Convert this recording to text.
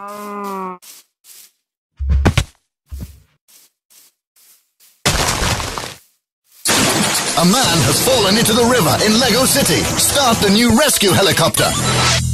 A man has fallen into the river in Lego City. Start the new rescue helicopter.